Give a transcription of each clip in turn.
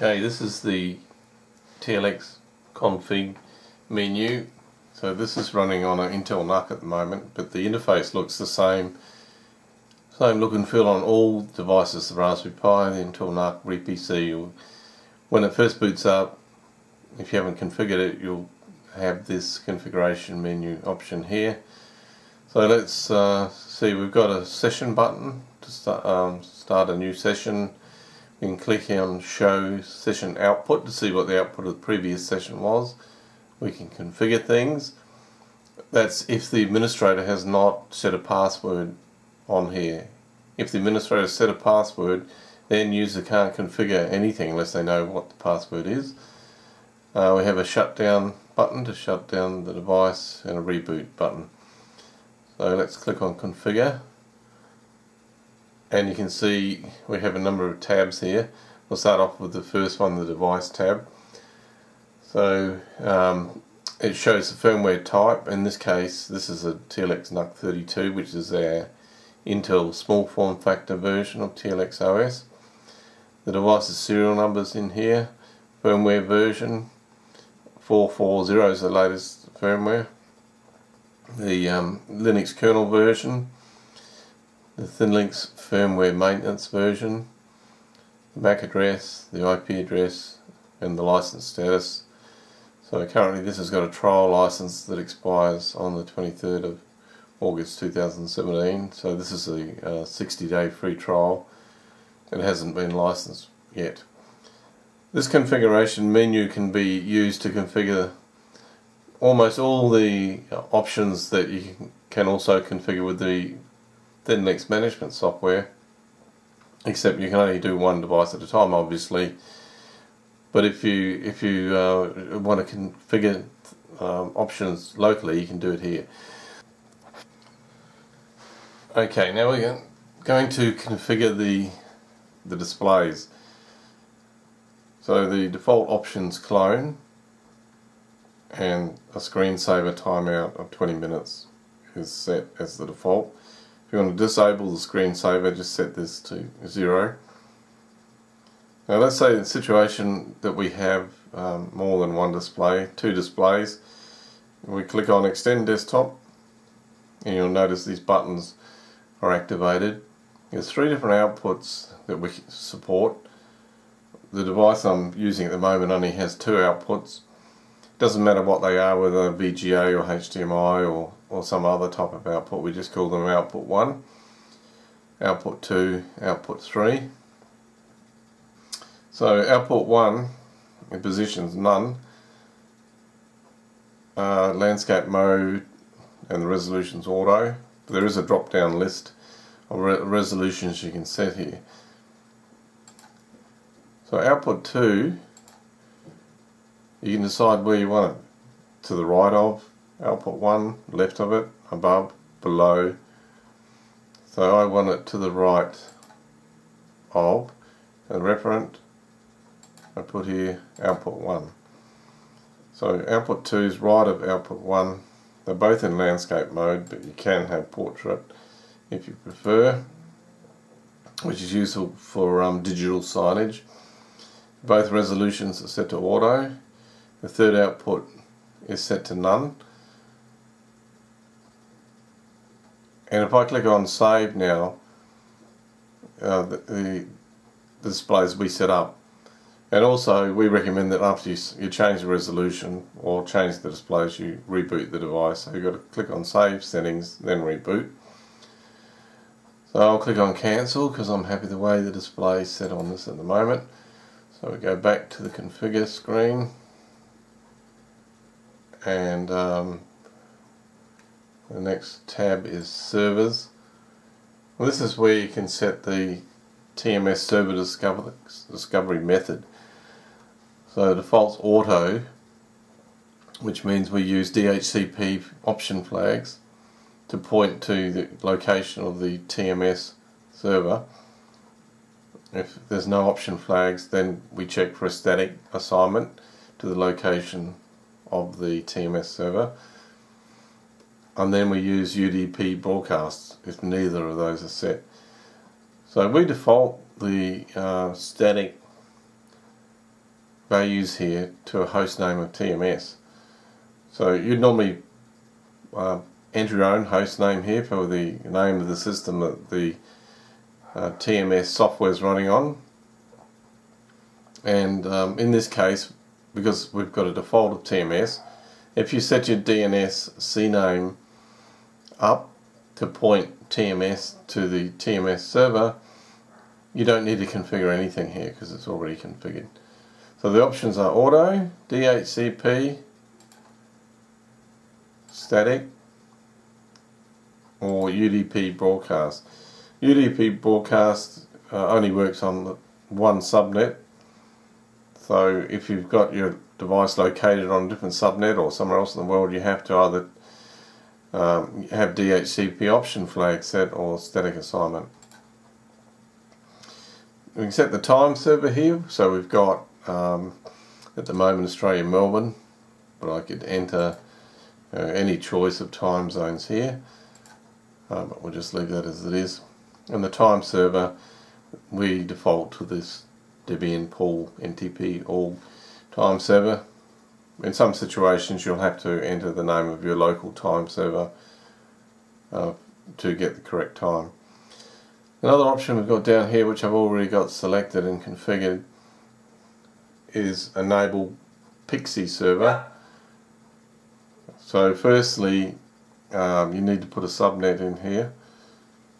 Okay, this is the TLX config menu. So this is running on an Intel NUC at the moment, but the interface looks the same. Same look and feel on all devices, the Raspberry Pi, the Intel NUC, RePC. When it first boots up, if you haven't configured it, you'll have this configuration menu option here. So let's uh, see, we've got a session button to start, um, start a new session we can click on show session output to see what the output of the previous session was. We can configure things. That's if the administrator has not set a password on here. If the administrator set a password, then user can't configure anything unless they know what the password is. Uh, we have a shutdown button to shut down the device and a reboot button. So let's click on configure and you can see we have a number of tabs here. We'll start off with the first one, the device tab. So um, it shows the firmware type. In this case, this is a TLX NUC 32, which is our Intel small form factor version of TLX OS. The device's serial numbers in here, firmware version 440 is the latest firmware. The um, Linux kernel version the ThinLinx firmware maintenance version, the MAC address, the IP address, and the license status. So currently this has got a trial license that expires on the 23rd of August 2017. So this is a uh, 60 day free trial. It hasn't been licensed yet. This configuration menu can be used to configure almost all the options that you can also configure with the ThinLinx management software except you can only do one device at a time obviously. But if you if you uh, want to configure um, options locally you can do it here. Okay now we're going to configure the the displays. So the default options clone and a screensaver timeout of 20 minutes is set as the default if you want to disable the screensaver, just set this to zero. Now let's say the situation that we have um, more than one display, two displays. We click on extend desktop and you'll notice these buttons are activated. There's three different outputs that we support. The device I'm using at the moment only has two outputs. It Doesn't matter what they are, whether VGA or HDMI or or some other type of output. We just call them output 1, output 2, output 3. So output 1 in positions none, uh, landscape mode and the resolution's auto. There is a drop down list of re resolutions you can set here. So output 2 you can decide where you want it to the right of output 1 left of it above below. So I want it to the right of the referent I put here output 1 so output 2 is right of output 1 they're both in landscape mode but you can have portrait if you prefer which is useful for um, digital signage. Both resolutions are set to auto. The third output is set to none and if I click on save now uh, the, the, displays we set up. And also we recommend that after you, you change the resolution or change the displays you reboot the device. So you've got to click on save settings then reboot. So I'll click on cancel because I'm happy the way the display is set on this at the moment. So we go back to the configure screen. And um, the next tab is servers. Well, this is where you can set the TMS server discovery, discovery method. So default's auto, which means we use DHCP option flags to point to the location of the TMS server. If there's no option flags, then we check for a static assignment to the location of the TMS server and then we use UDP broadcasts if neither of those are set. So we default the uh, static values here to a host name of TMS. So you'd normally uh, enter your own host name here for the name of the system that the uh, TMS software is running on. And um, in this case, because we've got a default of TMS, if you set your DNS CNAME up to point TMS to the TMS server, you don't need to configure anything here because it's already configured. So the options are auto, DHCP, static, or UDP broadcast. UDP broadcast uh, only works on one subnet. So if you've got your device located on a different subnet or somewhere else in the world, you have to either um, have DHCP option flag set or static assignment. We can set the time server here, so we've got um, at the moment Australia Melbourne, but I could enter uh, any choice of time zones here, uh, but we'll just leave that as it is. And the time server, we default to this Debian pool NTP all time server. In some situations you'll have to enter the name of your local time server uh, to get the correct time. Another option we've got down here which I've already got selected and configured is enable PXE server. So firstly um, you need to put a subnet in here.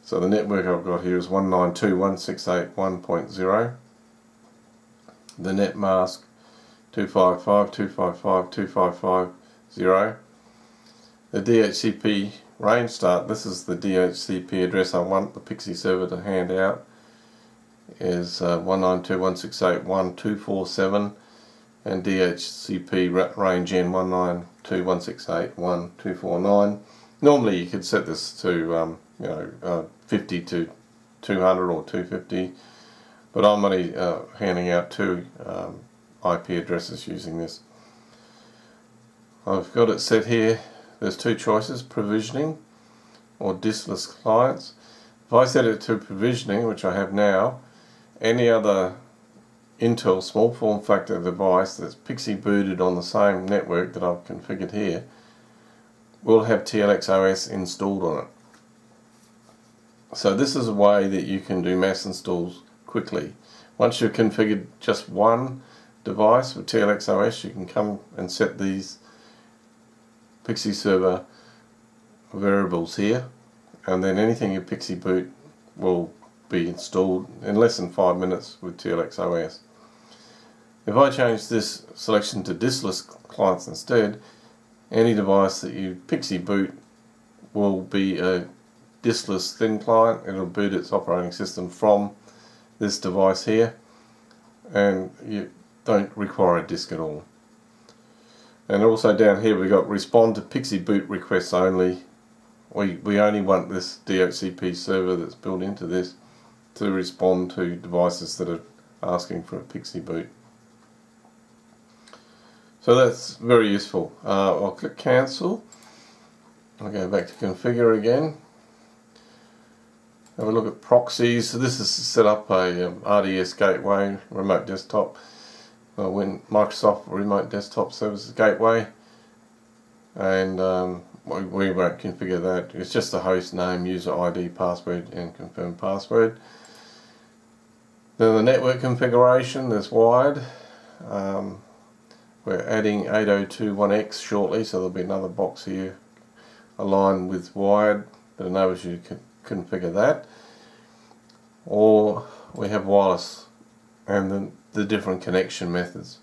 So the network I've got here is 192.168.1.0. The net mask 255.255.255.0. The DHCP range start, this is the DHCP address I want the PXE server to hand out, is uh, 192.168.1.247 and DHCP range N 192.168.1.249. Normally you could set this to um, you know uh, 50 to 200 or 250 but I'm only uh, handing out two um, IP addresses using this. I've got it set here, there's two choices, provisioning or diskless clients. If I set it to provisioning, which I have now, any other Intel small form factor device that's PXE booted on the same network that I've configured here will have TLX OS installed on it. So this is a way that you can do mass installs quickly. Once you've configured just one device with TLXOS you can come and set these PXE server variables here and then anything you PXE boot will be installed in less than 5 minutes with TLXOS. If I change this selection to diskless clients instead any device that you PXE boot will be a diskless thin client. It'll boot its operating system from this device here and you don't require a disk at all. And also down here we've got respond to PXE boot requests only. We, we only want this DHCP server that's built into this to respond to devices that are asking for a PXE boot. So that's very useful. Uh, I'll click cancel. I'll go back to configure again. Have a look at proxies. So this is set up a um, RDS gateway, remote desktop, uh, when Microsoft Remote Desktop Services Gateway. And um, we, we won't configure that. It's just the host name, user ID, password, and confirm password. Then the network configuration, there's wired. Um, we're adding 8021X shortly, so there'll be another box here aligned with wired that enables you to configure that. Or we have wireless and the, the different connection methods.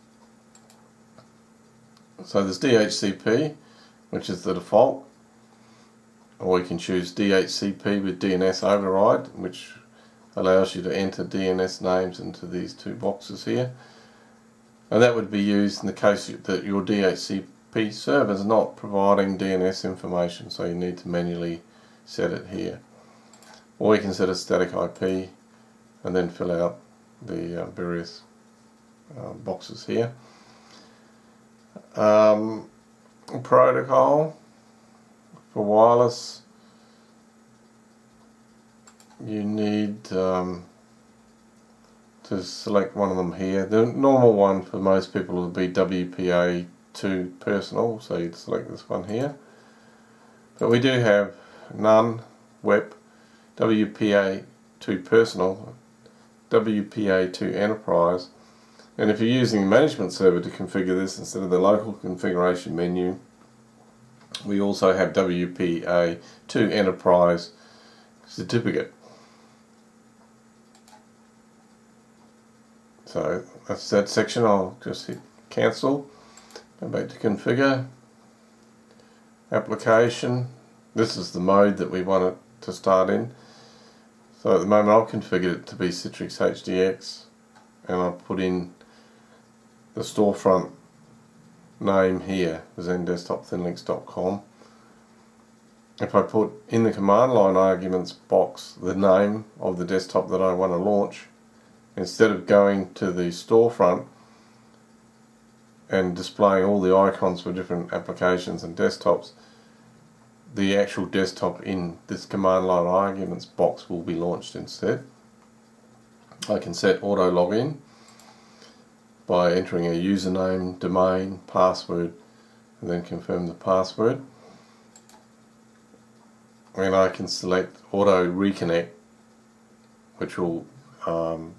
So there's DHCP, which is the default, or we can choose DHCP with DNS override, which allows you to enter DNS names into these two boxes here and that would be used in the case that your DHCP server is not providing DNS information so you need to manually set it here or you can set a static IP and then fill out the uh, various uh, boxes here um, protocol for wireless you need um, to select one of them here. The normal one for most people would be WPA2 personal, so you'd select this one here. But we do have none, WEP, WPA2 personal, WPA2 enterprise, and if you're using the management server to configure this instead of the local configuration menu, we also have WPA2 enterprise certificate. So that's that section. I'll just hit cancel. Go back to configure. Application. This is the mode that we want it to start in. So at the moment I've configured it to be Citrix HDX and I've put in the storefront name here, xendesktop.thinlinx.com. If I put in the command line arguments box the name of the desktop that I want to launch, instead of going to the storefront and displaying all the icons for different applications and desktops, the actual desktop in this command line arguments box will be launched instead. I can set auto login by entering a username, domain, password and then confirm the password and I can select auto reconnect which will um,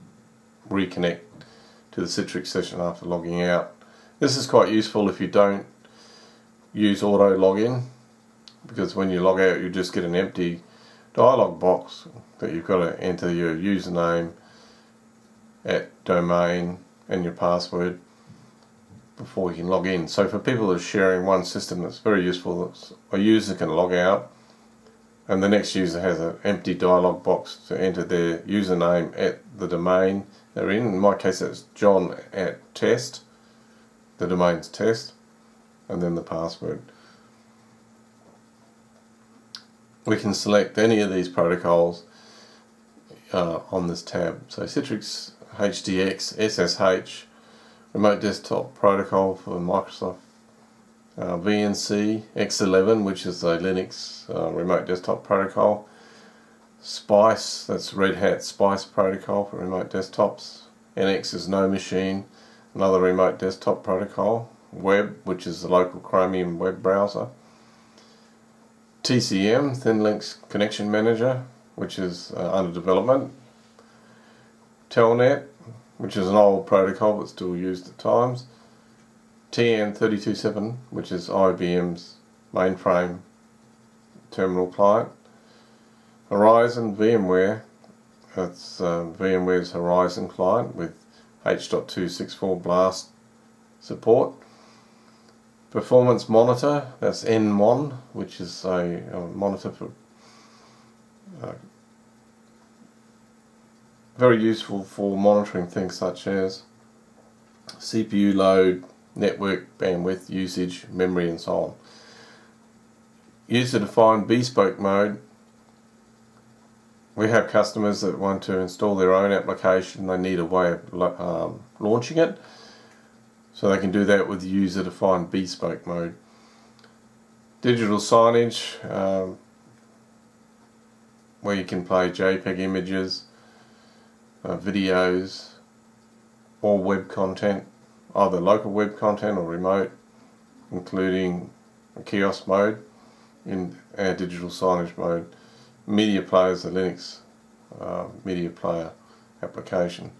reconnect to the Citrix session after logging out. This is quite useful if you don't use auto login because when you log out you just get an empty dialog box that you've got to enter your username at domain and your password before you can log in. So for people that are sharing one system that's very useful, a user can log out and the next user has an empty dialog box to enter their username at the domain they're in. In my case it's john at test, the domain's test, and then the password. We can select any of these protocols uh, on this tab. So Citrix HDX, SSH, Remote Desktop Protocol for Microsoft. Uh, VNC X11 which is a Linux uh, remote desktop protocol. SPICE that's Red Hat SPICE protocol for remote desktops. NX is NoMachine another remote desktop protocol. Web which is the local Chromium web browser. TCM ThinLinx Connection Manager which is uh, under development Telnet which is an old protocol but still used at times TN3270, which is IBM's mainframe terminal client. Horizon VMware, that's uh, VMware's Horizon client with H.264 BLAST support. Performance Monitor, that's N1, which is a, a monitor for uh, very useful for monitoring things such as CPU load, network bandwidth usage, memory and so on. User defined bespoke mode. We have customers that want to install their own application. They need a way of um, launching it. So they can do that with user defined bespoke mode. Digital signage, um, where you can play JPEG images, uh, videos, or web content either local web content or remote, including kiosk mode in our digital signage mode. Media player is a Linux uh, media player application.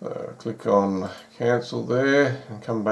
So click on cancel there and come back